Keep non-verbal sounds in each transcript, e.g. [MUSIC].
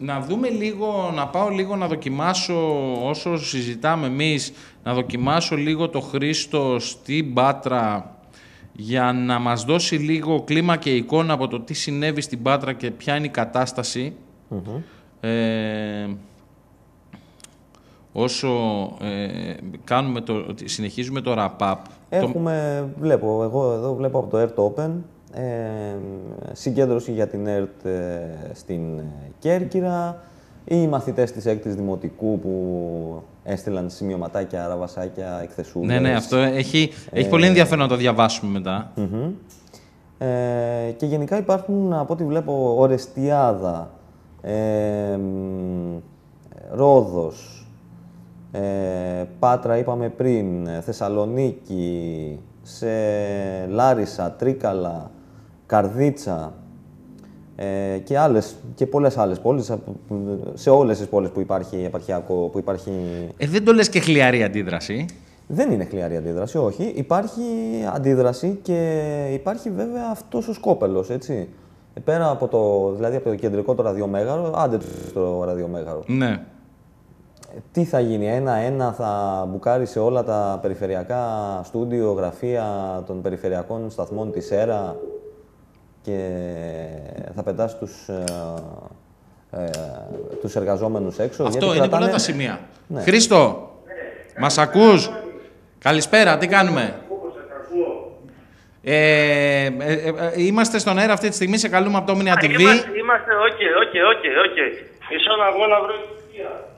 να δούμε λίγο, να πάω λίγο να δοκιμάσω όσο συζητάμε εμείς, να δοκιμάσω λίγο το Χρήστο στην Πάτρα για να μας δώσει λίγο κλίμα και εικόνα από το τι συνέβη στην Πάτρα και ποια είναι η κατασταση Ε, όσο ε, κάνουμε το, συνεχίζουμε το wrap-up. Έχουμε, βλέπω, εγώ εδώ βλέπω από το Earth Open, ε, συγκέντρωση για την ΕΡΤ ε, στην ε, Κέρκυρα, οι μαθητές της έκτης Δημοτικού που έστειλαν σημειωματάκια, ραβασάκια, εκθεσούλες. Ναι, ναι, αυτό έχει, έχει πολύ ενδιαφέρον να το διαβάσουμε μετά. Ε, και γενικά υπάρχουν, από ό,τι βλέπω, Ορεστιάδα, ε, Ρόδος, ε, Πάτρα είπαμε πριν, Θεσσαλονίκη, σε Λάρισα, Τρίκαλα, Καρδίτσα ε, και, άλλες, και πολλές άλλες πόλεις, σε όλες τις πόλεις που υπάρχει επαρχιακό, που υπάρχει... Ε, δεν το λες και χλιαρή αντίδραση; Δεν είναι χλιαρή αντίδραση, όχι. Υπάρχει αντίδραση και υπάρχει βέβαια αυτός ο σκόπελος, έτσι. Ε, πέρα από το, δηλαδή από το κεντρικό το ραδιομέγαρο, άντε το ραδιομέγαρο. Ναι. Τι θα γίνει, ένα-ένα θα μπουκάρει σε όλα τα περιφερειακά στούντιο, γραφεία των περιφερειακών σταθμών της ΕΡΑ και θα πετάς τους, ε, ε, τους εργαζόμενους έξω. Αυτό είναι κρατάνε... πολλά τα σημεία. Ναι. Χρήστο, μας ακούς; Καλησπέρα, τι κάνουμε; Ε, ε, ε, είμαστε στον αέρα αυτή τη στιγμή, σε καλούμε από το Omnia TV. Είμαστε, OK, OK, OK, OK. Μισό να βγω να βρω ε,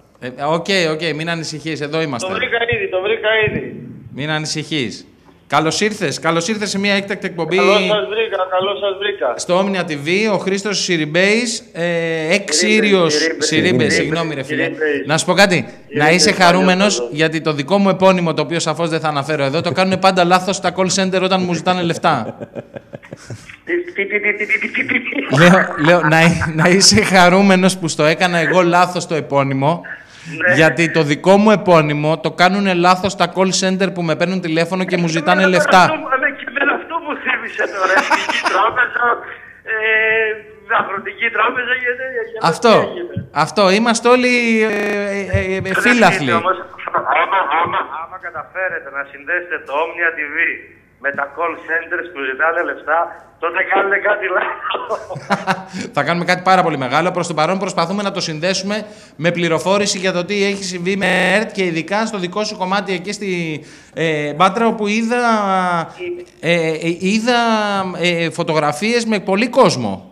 οκ, ε, OK, okay, μην ανησυχείς, εδώ είμαστε. Το βρήκα ήδη, το βρήκα ήδη. Μην ανησυχείς. Καλώς ήρθες. Καλώς ήρθες σε μια έκτακτη εκπομπή. Καλώς σας βρήκα, καλώς σας βρήκα. Στο Omnia TV, ο Χρήστος Συρίμπεης, ε, xsirios. Συρίμπεη, συγγνώμη, ρε φίλε. Να σου πω κάτι. Να είσαι χαρούμενος, γιατί το δικό μου επώνυμο, το οποίο σαφώς δεν θα αναφέρω εδώ, το κάνουν πάντα λάθος στα call center όταν μου ζητάνε λεφτά. λέω, να, να είσαι χαρούμενος που στο έκανα εγώ λάθος το επώνυμο ναι. Γιατί το δικό μου επώνυμο το κάνουν λάθος τα call center που με παίρνουν τηλέφωνο και μου ζητάνε λεφτά. Και με αυτό μου θύμισε τώρα. Εθνική τράπεζα, ε, αγροτική τράπεζα. Αυτό. Αυτό. Είμαστε όλοι ε, ε, ε, φίλαθλοι. Άμα, άμα, άμα καταφέρετε να συνδέσετε το Omnia TV με τα call centers που ζητάνε λεφτά, τότε κάνετε κάτι λάθος. θα κάνουμε κάτι πάρα πολύ μεγάλο. Προς το παρόν προσπαθούμε να το συνδέσουμε με πληροφόρηση για το τι έχει συμβεί με ΕΡΤ και ειδικά στο δικό σου κομμάτι εκεί στη ε, Μπάτρα, όπου είδα, ε, ε, είδα ε, φωτογραφίες με πολύ κόσμο.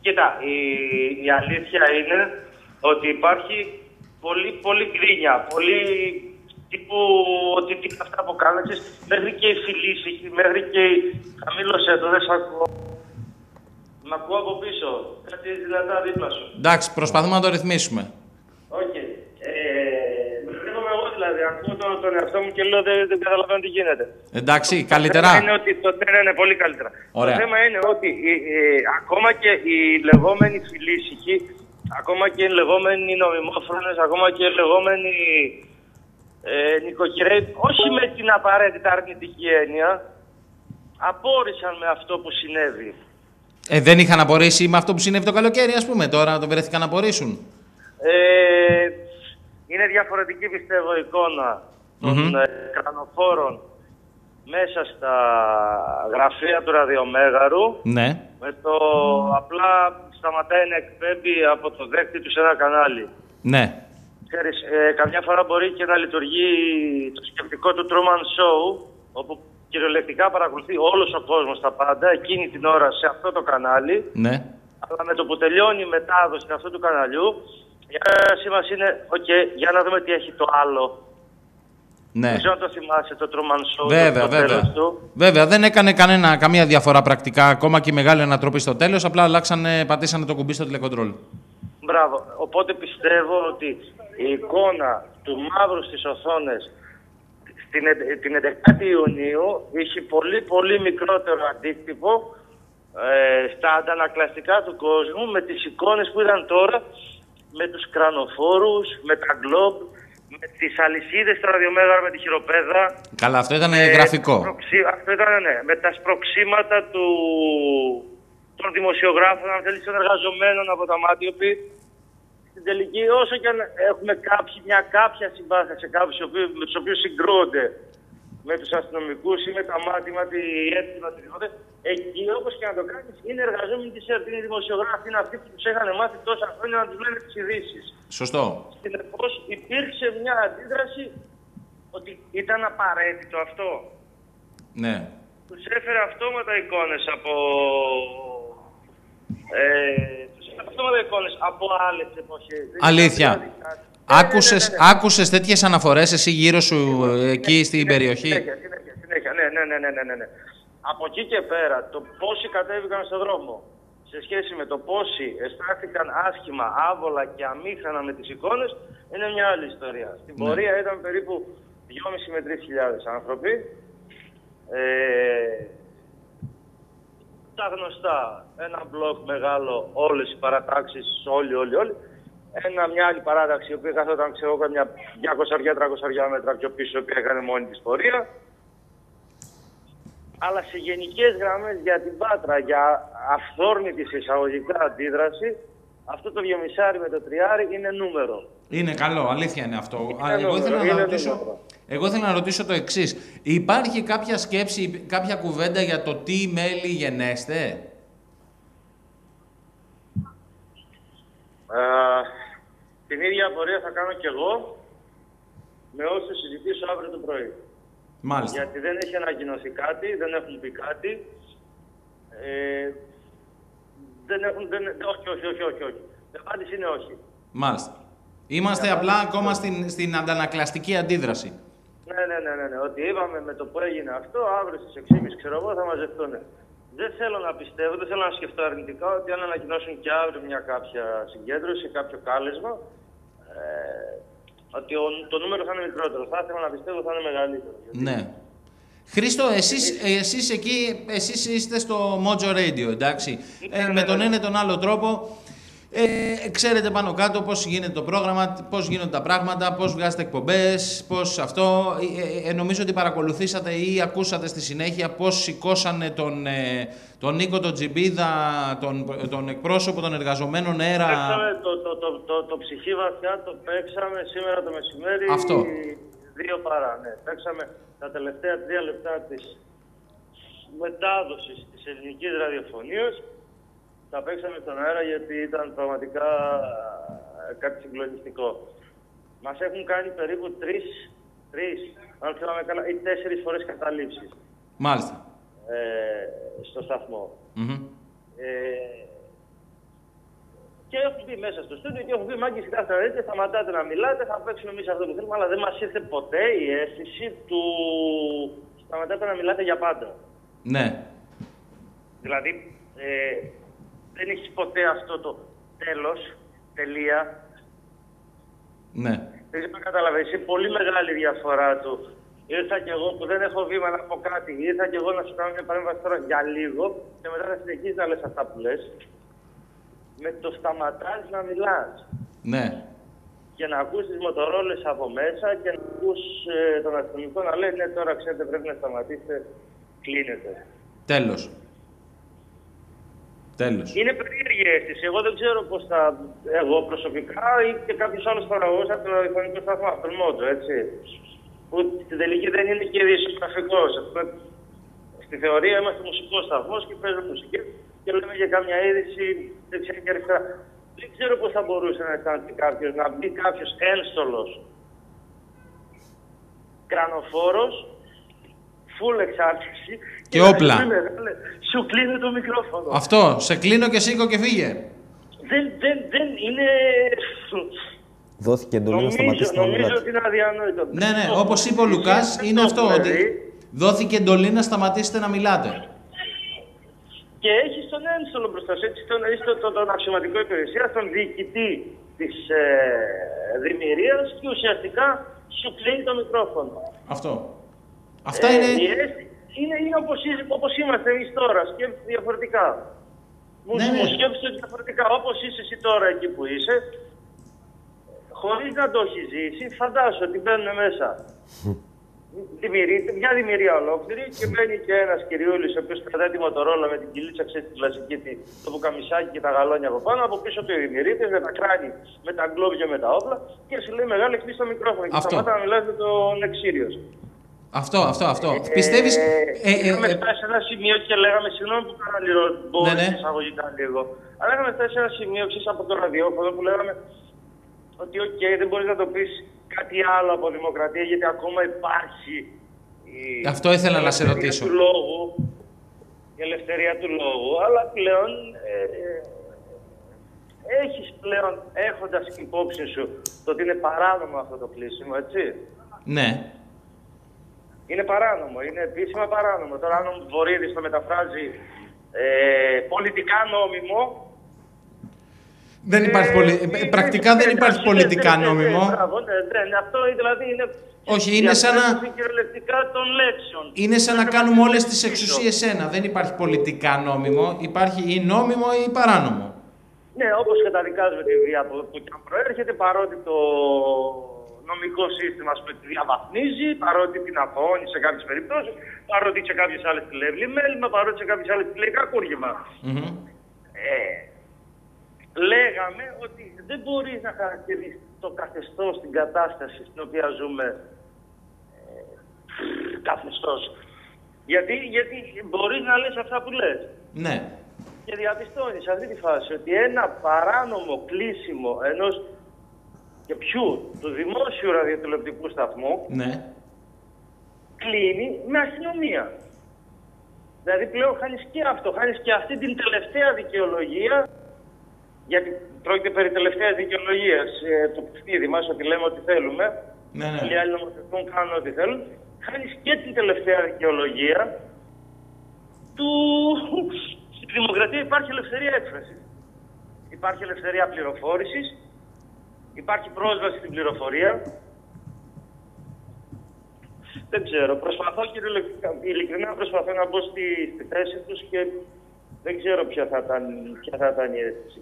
Κοίτα, η, η αλήθεια είναι ότι υπάρχει πολύ, πολύ γκρίνια, πολύ τύπου ότι τι αυτά που κάνετε, μέχρι και οι φιλήσυ-, μέχρι και οι... Χαμήλωσε το, δεν σ' ακούω. Μ' ακούω από πίσω. Κάτι δυνατά δίπλα σου. Εντάξει, προσπαθούμε να το ρυθμίσουμε. OK. Okay. Ε, εγώ δηλαδή. Ακούω τον, τον εαυτό μου και λέω δεν, δεν καταλαβαίνω τι γίνεται. Εντάξει, καλύτερα. Το θέμα είναι ότι το, ναι, ναι, ναι, πολύ καλύτερα. Ωραία. Το θέμα είναι ότι ε, ε, ακόμα και οι λεγόμενοι φιλήσυχοι, ακόμα και οι λεγόμενοι νομιμόφρονες, ακόμα και οι λεγόμενοι ε, νοικοκυρέοι, όχι με την απαραίτητα αρνητική έννοια, απόρρισαν με αυτό που συνέβη. Ε, δεν είχαν απορρίσει με αυτό που συνέβη το καλοκαίρι, ας πούμε, τώρα το βρέθηκαν να απορρίσουν. Ε, είναι διαφορετική, πιστεύω, η εικόνα των mm κρανοφόρων μέσα στα γραφεία του ραδιομέγαρου. Ναι. Με το απλά σταματάει να εκπέμπει από το δέκτη του σε ένα κανάλι. Ναι. Ξέρεις, ε, καμιά φορά μπορεί και να λειτουργεί το σκεπτικό του Truman Show, όπου κυριολεκτικά παρακολουθεί όλος ο κόσμος τα πάντα, εκείνη την ώρα σε αυτό το κανάλι. Ναι. Αλλά με το που τελειώνει η μετάδοση αυτού του καναλιού, η άρεσή μας είναι, οκ, για να δούμε τι έχει το άλλο. Ναι. Δεν ξέρω αν το θυμάσαι το Truman Show. Βέβαια, το βέβαια. Του. Βέβαια, δεν έκανε κανένα, καμία διαφορά πρακτικά, ακόμα και η μεγάλη ανατροπή στο τέλος, απλά αλλάξανε, πατήσανε το κουμπί στο τηλεκοντρόλ. Μπράβο. Οπότε πιστεύω ότι η εικόνα του μαύρου στις οθόνες στην, την 11η Ιουνίου είχε πολύ πολύ μικρότερο αντίκτυπο ε, στα αντανακλαστικά του κόσμου με τις εικόνες που είδαν τώρα με τους κρανοφόρους, με τα γκλόμπ, με τις αλυσίδες στα ραδιομέγαρα με τη χειροπέδα. Καλά, αυτό ήταν γραφικό. Αυτό ήταν, ναι. Με τα σπροξήματα του... των δημοσιογράφων, αν θέλεις, των εργαζομένων από τα Μάτιοπη. Στην τελική, όσο και αν έχουμε κάποιοι, μια κάποια συμπάθεια σε κάποιους με τους οποίους συγκρούονται με τους αστυνομικούς ή με τα μάτια, τη έτοιμα, οτιδήποτε, εκεί όπως και να το κάνεις, είναι εργαζόμενοι της ΕΡΤ, είναι δημοσιογράφοι, είναι αυτοί που τους είχαν μάθει τόσα χρόνια να τους λένε τις ειδήσεις. Σωστό. Συνεπώς υπήρξε μια αντίδραση ότι ήταν απαραίτητο αυτό. Ναι. Τους έφερε αυτόματα εικόνες από... Ε, τους έφερε αυτόματα εικόνες από άλλες εποχές. Αλήθεια. Άκουσες, ναι, ναι, ναι. άκουσες τέτοιες αναφορές εσύ γύρω σου ε, εκεί στην περιοχή; Συνέχεια, συνέχεια, συνέχεια. Ναι, ναι, ναι, ναι, ναι, ναι. Από εκεί και πέρα, το πόσοι κατέβηκαν στον δρόμο σε σχέση με το πόσοι αισθάνθηκαν άσχημα, άβολα και αμήχανα με τις εικόνες, είναι μια άλλη ιστορία. Στην πορεία ήταν περίπου 2.500 με 3.000 άνθρωποι. Ε, τα γνωστά, ένα μπλοκ μεγάλο, όλες οι παρατάξεις, όλοι, όλοι, όλοι ένα, μια άλλη παράταξη, η οποία καθόταν ξέρω, μια 200-300 μέτρα πιο πίσω, η οποία έκανε μόνη της πορεία. Αλλά σε γενικές γραμμές για την Πάτρα, για αυθόρμητης εισαγωγικά αντίδραση, αυτό το βιομισάρι με το τριάρι είναι νούμερο. Είναι καλό, αλήθεια είναι αυτό. Είναι εγώ, ήθελα να ρωτήσω, εγώ ήθελα να ρωτήσω το εξής. Υπάρχει κάποια σκέψη, κάποια κουβέντα για το τι μέλη γενέστε; Ε, την ίδια απορία θα κάνω κι εγώ με όσους συζητήσω αύριο το πρωί. Μάλιστα. Γιατί δεν έχει ανακοινωθεί κάτι, δεν έχουν πει κάτι. Ε, δεν έχουν, δεν, όχι, όχι, όχι, όχι, όχι. Η απάντηση είναι όχι. Μάλιστα. Είμαστε απλά ακόμα στην, στην αντανακλαστική αντίδραση. Ναι, ναι, ναι, ναι, ναι. Ότι είπαμε με το που έγινε αυτό, αύριο στις 6.30 ξέρω εγώ θα μαζευτούν. Δεν θέλω να πιστεύω, δεν θέλω να σκεφτώ αρνητικά ότι αν ανακοινώσουν και αύριο μια κάποια συγκέντρωση, κάποιο κάλεσμα, ε, ότι ο, το νούμερο θα είναι μικρότερο. Θα ήθελα να πιστεύω θα είναι μεγαλύτερο. Ναι. Χρήστο, εσείς, εσείς εκεί, εσείς είστε στο Mojo Radio, εντάξει. Ναι, ε, ναι, με τον ναι. ένα ή τον άλλο τρόπο ε, ξέρετε πάνω κάτω πώς γίνεται το πρόγραμμα, πώς γίνονται τα πράγματα, πώς βγάζετε εκπομπές, πώς αυτό. Ε, ε, νομίζω ότι παρακολουθήσατε ή ακούσατε στη συνέχεια πώς σηκώσανε τον, ε, τον Νίκο τον Τζιμπίδα, τον, τον εκπρόσωπο των εργαζομένων ΕΡΑ. Παίξαμε το, το, το, το, το ψυχή βαθιά, το παίξαμε σήμερα το μεσημέρι. Αυτό. Δύο παρά, ναι. Παίξαμε τα τελευταία τρία λεπτά της μετάδοσης της ελληνικής ραδιοφωνίας τα παίξαμε στον αέρα γιατί ήταν πραγματικά ε, κάτι συγκλονιστικό. Μας έχουν κάνει περίπου τρεις, τρεις, αν θυμάμαι καλά, ή τέσσερις φορές καταλήψεις. Μάλιστα. Ε, στο σταθμο ε, και έχουν πει μέσα στο στούντιο και έχουν πει μάγκες κοιτάξτε σταματάτε να μιλάτε, θα παίξουμε εμείς αυτό που θέλουμε. Αλλά δεν μας ήρθε ποτέ η αίσθηση του σταματάτε να μιλάτε για πάντα. Ναι. Δηλαδή, ε, δεν έχει ποτέ αυτό το τέλος, τελεία. Ναι. Δεν ξέρω κατάλαβες. Είναι πολύ μεγάλη διαφορά του. Ήρθα κι εγώ που δεν έχω βήμα να πω κάτι. Ήρθα κι εγώ να σου κάνω μια παρέμβαση τώρα για λίγο και μετά να συνεχίσει να λες αυτά που λες. Με το σταματάς να μιλάς. Ναι. Και να ακούς τις μοτορόλες από μέσα και να ακούς ε, τον αστυνομικό να λέει ναι τώρα ξέρετε πρέπει να σταματήσετε, κλείνετε. Τέλος. Τέλος. Είναι περίεργη αίσθηση. Εγώ δεν ξέρω πώς θα. Εγώ προσωπικά ή και κάποιος άλλος παραγωγός από το ραδιοφωνικό σταθμό, από τον Μότζο, έτσι. Που στην τελική δεν είναι και δισογραφικό. Στη θεωρία είμαστε μουσικός σταθμός και παίζουμε μουσική και λέμε για κάμια είδηση δεξιά και αριστερά. Δεν ξέρω πώς θα μπορούσε να αισθάνεται κάποιος, να μπει κάποιος ένστολο κρανοφόρο, full εξάρτηση και όπλα. Σου κλείνει το μικρόφωνο. Αυτό. Σε κλείνω και σήκω και φύγε. Δεν, δεν, δεν είναι... Δόθηκε εντολή να σταματήσει να Νομίζω ότι είναι αδιανόητο. Ναι, ναι. Όπως είπε ο Λουκάς, είναι αυτό. Ότι δόθηκε εντολή να σταματήσετε να μιλάτε. Και έχει τον ένστολο μπροστά σου, έτσι τον, τον, τον, τον αξιωματικό υπηρεσία, τον διοικητή της ε, δημιουργίας και ουσιαστικά σου κλείνει το μικρόφωνο. Αυτό. Αυτά ε, είναι είναι, είναι όπως, όπως είμαστε εμείς τώρα, σκέφτεσαι διαφορετικά. Μου, ναι, ναι. σκέφτεσαι διαφορετικά. Όπως είσαι εσύ τώρα εκεί που είσαι, χωρίς να το έχεις ζήσει, φαντάσου ότι μπαίνουν μέσα μια δημιουργία ολόκληρη και μπαίνει και ένας κυριούλης ο οποίος κρατάει τη μοτορόλα με την κυλίτσα ξέρεις τη κλασική, το πουκαμισάκι και τα γαλόνια από πάνω. Από πίσω του δημιουργείται με τα κράνη, με τα γκλόβια, με τα όπλα και σου λέει μεγάλη χτύπη στο μικρόφωνο. Και σταμάτα να μιλάς με τον εξήριο. Αυτό, αυτό, αυτό. Ε, Πιστεύει. Ε, ε, είχαμε φτάσει σε ένα σημείο και λέγαμε, συγγνώμη που κάνω λίγο ναι, ναι. εισαγωγικά λίγο. Αλλά είχαμε φτάσει σε ένα σημείο, ξέρεις από το ραδιόφωνο που λέγαμε ότι, οκ, okay, δεν μπορείς να το πεις κάτι άλλο από δημοκρατία, γιατί ακόμα υπάρχει η Αυτό ήθελα να σε ρωτήσω. Του λόγου, η ελευθερία του λόγου, αλλά πλέον ε, ε, έχεις πλέον, έχοντας υπόψη σου το ότι είναι παράνομο αυτό το κλείσιμο, έτσι; Ναι. Είναι παράνομο, είναι επίσημα παράνομο. Τώρα αν ο Βορύδης το μεταφράζει ε, πολιτικά νόμιμο, δεν υπάρχει πολι... Ε, πρακτικά δεν υπάρχει πολιτικά νόμιμο. Ναι, αυτό δηλαδή είναι όχι, είναι σαν να. των λέξεων. Είναι σαν να κάνουμε όλες τις εξουσίες ένα. Δεν υπάρχει πολιτικά νόμιμο. Υπάρχει ή νόμιμο ή παράνομο. Ναι, όπως καταδικάζουμε τη βία από που και αν προέρχεται, παρότι το νομικό σύστημα πούμε, τη διαβαθμίζει, παρότι την αφώνει σε κάποιες περιπτώσεις, παρότι σε κάποιες άλλες τη λέει μέλημα, παρότι σε κάποιες άλλες τη λέει κακούργημα. Mm-hmm. Ε, λέγαμε ότι δεν μπορεί να χαρακτηρίσει το καθεστώς στην κατάσταση στην οποία ζούμε καθεστώς. Γιατί, γιατί μπορείς να λες αυτά που λες. Ναι. Και διαπιστώνεις σε αυτή τη φάση ότι ένα παράνομο κλείσιμο ενός και ποιου, του δημόσιου ραδιοτηλεοπτικού σταθμού, ναι. κλείνει με αστυνομία. Δηλαδή πλέον χάνεις και αυτό, χάνεις και αυτή την τελευταία δικαιολογία, γιατί πρόκειται περί τελευταίας δικαιολογίας ε, το παιχνίδι μας, ότι λέμε ότι θέλουμε, ναι, ναι. οι άλλοι νομοθετούν κάνουν ό,τι θέλουν, χάνεις και την τελευταία δικαιολογία του... [LAUGHS] Στη δημοκρατία υπάρχει ελευθερία έκφρασης. Υπάρχει ελευθερία πληροφόρησης, υπάρχει πρόσβαση στην πληροφορία. Δεν ξέρω. Προσπαθώ κυριολεκτικά, ειλικρινά προσπαθώ να μπω στη, στη θέση τους και δεν ξέρω ποια θα ήταν, ποια θα ήταν η αίσθηση.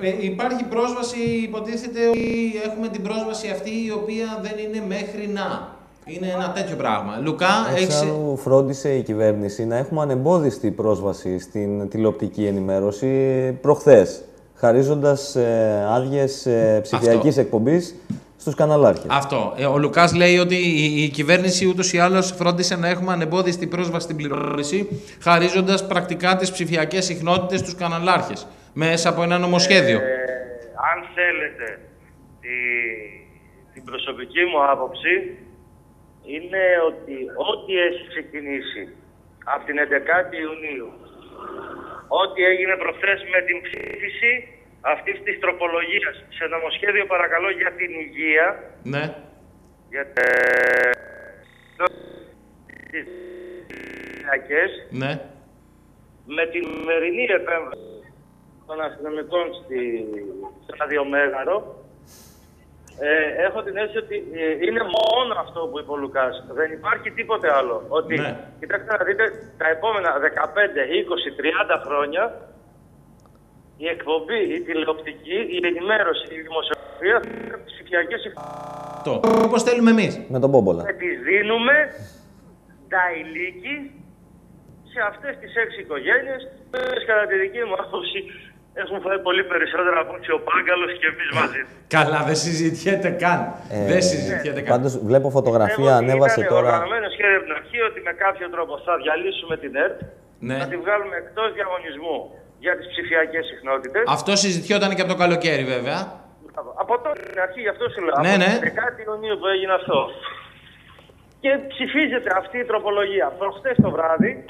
Ε, ε, υπάρχει πρόσβαση, υποτίθεται ότι έχουμε την πρόσβαση αυτή η οποία δεν είναι μέχρι να. Είναι ένα τέτοιο πράγμα. Λουκά, Εξάλλου φρόντισε η κυβέρνηση να έχουμε ανεμπόδιστη πρόσβαση στην τηλεοπτική ενημέρωση προχθές, χαρίζοντας ε, άδειες ε, ψηφιακής εκπομπής στους καναλάρχες. Αυτό. Ε, ο Λουκάς λέει ότι η, κυβέρνηση ούτως ή άλλως φρόντισε να έχουμε ανεμπόδιστη πρόσβαση στην πληροφόρηση, χαρίζοντας πρακτικά τις ψηφιακές συχνότητες στους καναλάρχες, μέσα από ένα νομοσχέδιο. Ε, αν θέλετε τη, την προσωπική μου άποψη, είναι ότι ό,τι έχει ξεκινήσει από την 11η Ιουνίου, ό,τι έγινε προχθές με την ψήφιση αυτής της τροπολογίας σε νομοσχέδιο παρακαλώ για την υγεία. Ναι. Για τις Ναι. Με την μερινή επέμβαση των αστυνομικών στη, στο ραδιομέγαρο ε, έχω την αίσθηση ότι ε, είναι μόνο αυτό που είπε ο Λουκάς. Δεν υπάρχει τίποτε άλλο. Ότι, ναι. κοιτάξτε να δείτε, τα επόμενα 15, 20, 30 χρόνια η εκπομπή, η τηλεοπτική, η ενημέρωση, η δημοσιογραφία θα είναι ψηφιακές Το. Όπως θέλουμε εμείς. Με τον Πόμπολα. Και τις δίνουμε τα ηλίκη σε αυτές τις έξι οικογένειες, κατά τη δική μου άποψη, έχουν φάει πολύ περισσότερα από ο Πάγκαλος και εμείς μαζί. Καλά, δεν συζητιέται καν. Ε, δεν συζητιέται καν. Πάντως βλέπω φωτογραφία, Εγώ, ανέβασε ήταν τώρα. οργανωμένο σχέδιο από την αρχή ότι με κάποιο τρόπο θα διαλύσουμε την ΕΡΤ, ναι. θα τη βγάλουμε εκτός διαγωνισμού για τις ψηφιακές συχνότητες. Αυτό συζητιόταν και από το καλοκαίρι βέβαια. Από τότε την αρχή, γι' αυτό σου λέω. Ναι, ναι. Από την Ιουνίου που έγινε αυτό. Και ψηφίζεται αυτή η τροπολογία. Προχτές το βράδυ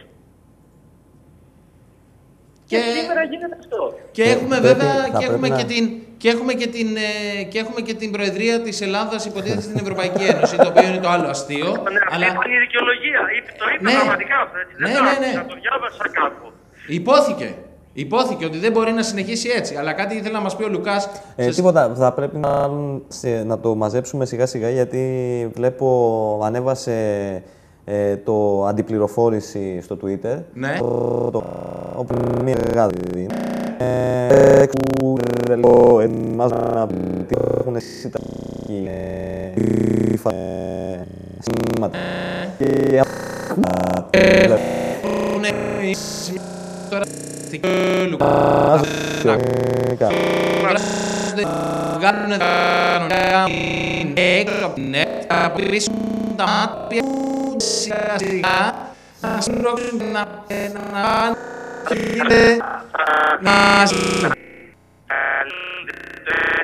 και, σήμερα γίνεται αυτό. Και έχουμε βέβαια και έχουμε, και την, και, έχουμε και, την, ε, και έχουμε και την Προεδρία της Ελλάδας υποτίθεται στην Ευρωπαϊκή Ένωση, το οποίο είναι το άλλο αστείο. Ναι, αλλά... αυτή είναι η δικαιολογία. Το είπε ναι. πραγματικά αυτό. Έτσι. Ναι, ναι, ναι. το διάβασα κάπου. Υπόθηκε. Υπόθηκε ότι δεν μπορεί να συνεχίσει έτσι. Αλλά κάτι ήθελα να μα πει ο Λουκά. Ε, σε... Τίποτα. Θα πρέπει να, να το μαζέψουμε σιγά σιγά γιατί βλέπω ανέβασε ε, το αντιπληροφόρηση στο Twitter. Ναι. Το, το, το, που λέω εμάς να έχουν εσύ τα σήματα και τώρα Κάνουν τα έκοπνε τα πίσω τα μάτια σιγά σιγά να σπρώξουν να πέναν είναι να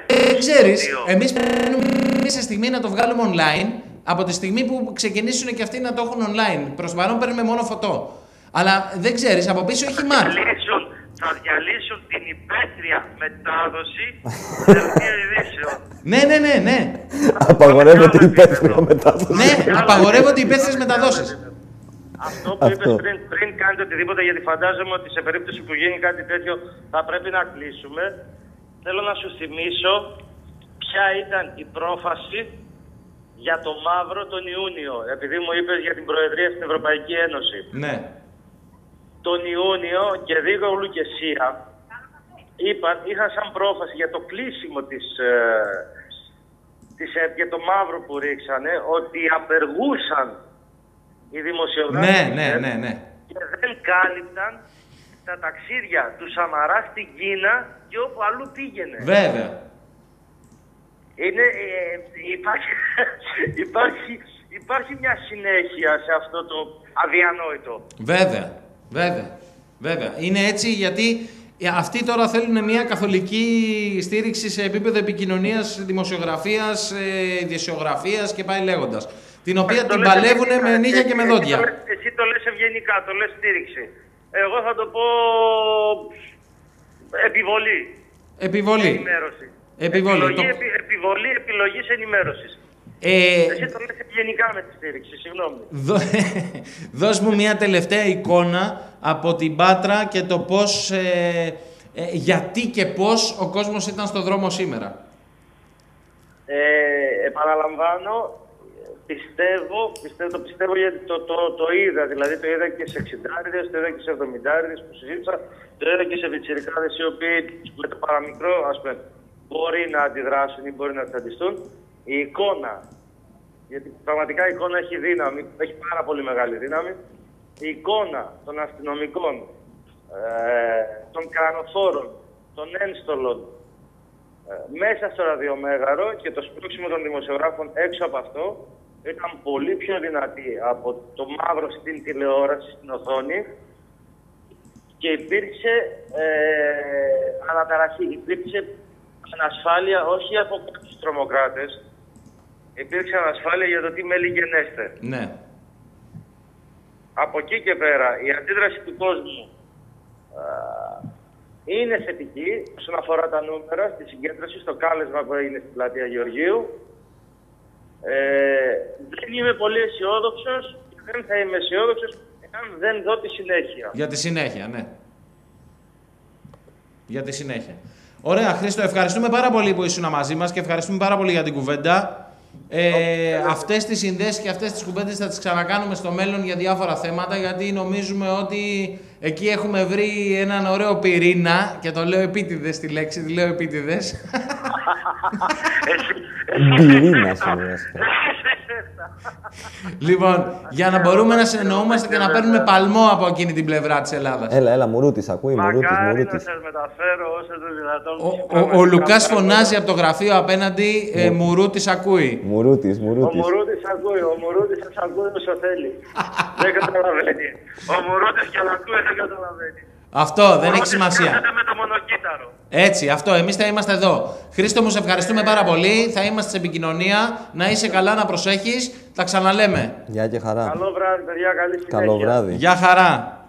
ε, ξέρεις, εμείς παίρνουμε σε στιγμή να το βγάλουμε online από τη στιγμή που ξεκινήσουν και αυτοί να το έχουν online. Προς παρόν παίρνουμε μόνο φωτό. Αλλά δεν ξέρεις, από πίσω έχει μάτ θα διαλύσουν την υπαίθρια μετάδοση δελτία ειδήσεων. ναι, ναι, ναι, ναι. Απαγορεύεται η υπαίθρια μετάδοση. ναι, απαγορεύονται οι υπαίθριες μεταδόσεις. Αυτό που είπες πριν, πριν κάνετε οτιδήποτε, γιατί φαντάζομαι ότι σε περίπτωση που γίνει κάτι τέτοιο θα πρέπει να κλείσουμε. Θέλω να σου θυμίσω ποια ήταν η πρόφαση για το μαύρο τον Ιούνιο, επειδή μου είπες για την Προεδρία στην Ευρωπαϊκή Ένωση. Ναι τον Ιούνιο και Δίγογλου και Σία είπαν, είχαν σαν πρόφαση για το κλείσιμο της, ε, της ΕΠ και το μαύρο που ρίξανε ότι απεργούσαν οι δημοσιογράφοι ναι, ναι, ναι, ναι. και δεν κάλυπταν τα ταξίδια τους Σαμαρά στην Κίνα και όπου αλλού πήγαινε. Βέβαια. Είναι, ε, υπάρχει, [LAUGHS] υπάρχει, υπάρχει μια συνέχεια σε αυτό το αδιανόητο. Βέβαια. Βέβαια. Βέβαια. Είναι έτσι γιατί αυτοί τώρα θέλουν μια καθολική στήριξη σε επίπεδο επικοινωνίας, δημοσιογραφίας, ιδιοσιογραφίας και πάει λέγοντας. Την οποία την παλεύουν με νύχια και με δόντια. Εσύ το λες ευγενικά, το λες στήριξη. Εγώ θα το πω επιβολή. Επιβολή. Ενημέρωση. Επιβολή. Επιλογή, επι, επιβολή επιλογής ενημέρωσης. Ε, Εσύ το λες ευγενικά με τη στήριξη, συγγνώμη. [LAUGHS] δώσ' μου μια τελευταία εικόνα από την Πάτρα και το πώς, ε, ε, γιατί και πώς ο κόσμος ήταν στο δρόμο σήμερα. Ε, επαναλαμβάνω, πιστεύω, πιστεύω, το πιστεύω γιατί το, το, το είδα, δηλαδή το είδα και σε 60 το είδα και σε 70 που συζήτησα, το είδα και σε βιτσιρικάδες οι οποίοι με το παραμικρό, ας πούμε, μπορεί να αντιδράσουν ή μπορεί να τσαντιστούν η εικόνα, γιατί πραγματικά η εικόνα έχει δύναμη, έχει πάρα πολύ μεγάλη δύναμη, η εικόνα των αστυνομικών, ε, των κρανοφόρων, των ένστολων, ε, μέσα στο ραδιομέγαρο και το σπρώξιμο των δημοσιογράφων έξω από αυτό ήταν πολύ πιο δυνατή από το μαύρο στην τηλεόραση, στην οθόνη. Και υπήρξε ε, αναταραχή, υπήρξε ανασφάλεια όχι από κάποιους τρομοκράτες, υπήρξε ανασφάλεια για το τι μέλη γενέστε. Ναι. Από εκεί και πέρα η αντίδραση του κόσμου α, είναι θετική όσον αφορά τα νούμερα στη συγκέντρωση, στο κάλεσμα που έγινε στην πλατεία Γεωργίου. Ε, δεν είμαι πολύ αισιόδοξος και δεν θα είμαι αισιόδοξος αν δεν δω τη συνέχεια. Για τη συνέχεια, ναι. Για τη συνέχεια. Ωραία, Χρήστο, ευχαριστούμε πάρα πολύ που ήσουν μαζί μας και ευχαριστούμε πάρα πολύ για την κουβέντα. Ε, αυτές τις συνδέσεις και αυτές τις κουβέντες θα τις ξανακάνουμε στο μέλλον για διάφορα θέματα γιατί νομίζουμε ότι εκεί έχουμε βρει έναν ωραίο πυρήνα και το λέω επίτηδες τη λέξη, τη λέω επίτηδες. [LAUGHS] Πυρήνα Λοιπόν, για να μπορούμε να συνεννοούμαστε και να παίρνουμε παλμό από εκείνη την πλευρά της Ελλάδας. Έλα, έλα, μουρούτη, ακούει, μουρούτη. Μακάρι να σας μεταφέρω όσο το δυνατόν. Ο, ο, Λουκάς φωνάζει από το γραφείο απέναντι, ε, μουρούτη ακούει. Μουρούτη, μουρούτη. Ο μουρούτης ακούει, ο μουρούτης σας ακούει όσο θέλει. δεν καταλαβαίνει. [LAUGHS] Ο μουρούτης και να ακούει δεν καταλαβαίνει. Αυτό δεν έχει σημασία. με το μονοκύτταρο. Έτσι, αυτό. Εμείς θα είμαστε εδώ. Χρήστο μου, σε ευχαριστούμε πάρα πολύ. Θα είμαστε σε επικοινωνία. Να είσαι καλά, να προσέχεις. Τα ξαναλέμε. Γεια και χαρά. Καλό βράδυ, παιδιά. Καλή συνέχεια. Καλό βράδυ. Γεια χαρά.